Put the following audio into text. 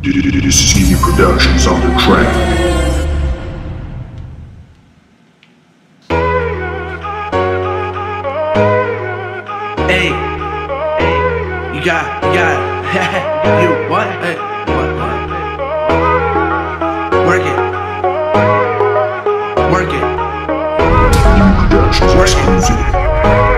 This is Productions on the track. Hey, hey, you got, you got, you what? Hey, what, what? Work it, work it, work it.